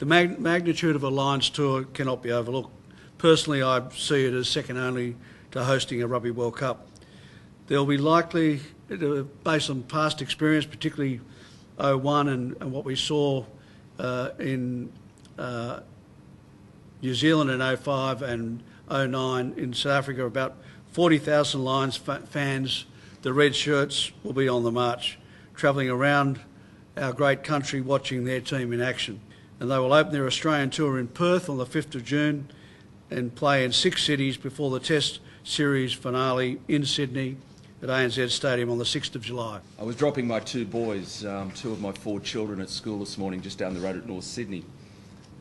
The mag- magnitude of a Lions tour cannot be overlooked. Personally, I see it as second only to hosting a Rugby World Cup. There will be likely, uh, based on past experience, particularly 01 and, and what we saw uh, in uh, New Zealand in 05 and 09 in South Africa, about 40,000 Lions fa- fans, the red shirts, will be on the march, travelling around our great country watching their team in action. And they will open their Australian tour in Perth on the 5th of June and play in six cities before the Test Series finale in Sydney at ANZ Stadium on the 6th of July. I was dropping my two boys, um, two of my four children, at school this morning just down the road at North Sydney.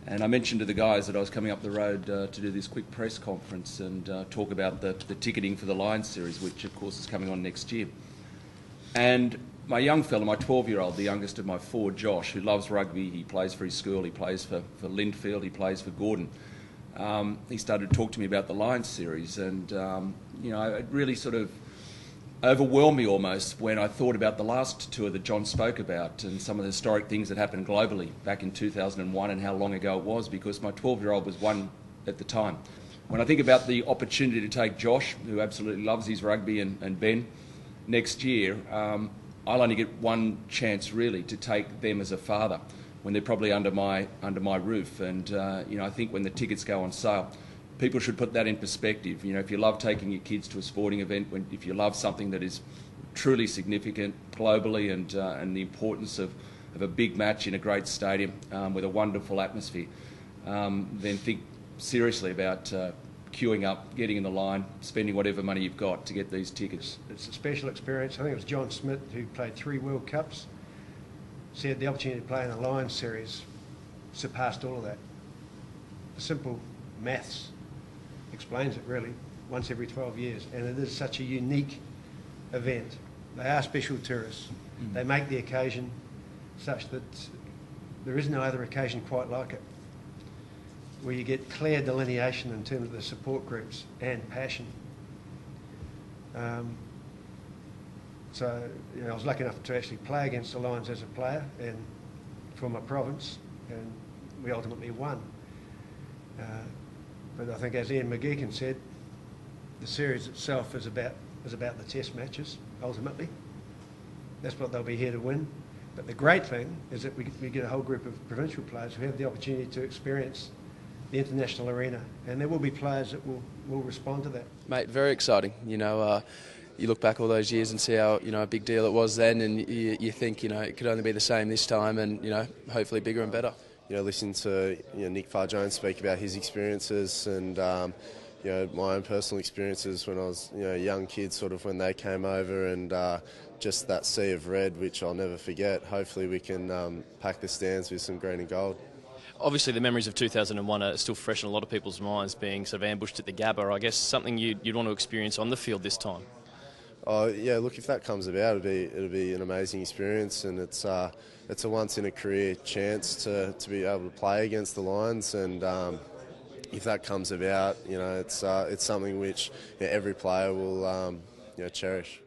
And I mentioned to the guys that I was coming up the road uh, to do this quick press conference and uh, talk about the, the ticketing for the Lions series, which of course is coming on next year. And my young fellow, my 12 year old, the youngest of my four, Josh, who loves rugby, he plays for his school, he plays for, for Lindfield, he plays for Gordon. Um, he started to talk to me about the Lions series, and um, you know, it really sort of overwhelmed me almost when I thought about the last tour that John spoke about and some of the historic things that happened globally back in 2001 and how long ago it was because my 12 year old was one at the time. When I think about the opportunity to take Josh, who absolutely loves his rugby, and, and Ben next year, um, I'll only get one chance really to take them as a father when they're probably under my under my roof. And uh, you know, I think when the tickets go on sale, people should put that in perspective. You know, if you love taking your kids to a sporting event, when, if you love something that is truly significant globally and, uh, and the importance of, of a big match in a great stadium um, with a wonderful atmosphere, um, then think seriously about uh, queuing up, getting in the line, spending whatever money you've got to get these tickets. It's a special experience. I think it was John Smit who played three World Cups, said the opportunity to play in a Lions series surpassed all of that. The simple maths explains it really, once every 12 years. And it is such a unique event. They are special tourists. Mm. They make the occasion such that there is no other occasion quite like it, where you get clear delineation in terms of the support groups and passion. Um, so you know, I was lucky enough to actually play against the Lions as a player and for my province, and we ultimately won. Uh, but I think, as Ian McGeechan said, the series itself is about is about the Test matches. Ultimately, that's what they'll be here to win. But the great thing is that we, we get a whole group of provincial players who have the opportunity to experience the international arena, and there will be players that will, will respond to that. Mate, very exciting. You know, uh, you look back all those years and see how you know a big deal it was then, and you, you think you know it could only be the same this time, and you know hopefully bigger and better you know, listening to you know, Nick Farr-Jones speak about his experiences and um, you know my own personal experiences when I was you know a young kid, sort of when they came over, and uh, just that sea of red, which I'll never forget. Hopefully, we can um, pack the stands with some green and gold. Obviously, the memories of 2001 are still fresh in a lot of people's minds, being sort of ambushed at the Gabba. I guess something you'd, you'd want to experience on the field this time. Oh yeah, look if that comes about, it'll be it'll be an amazing experience, and it's uh, it's a once in a career chance to, to be able to play against the Lions, and um, if that comes about, you know, it's uh, it's something which you know, every player will um, you know, cherish.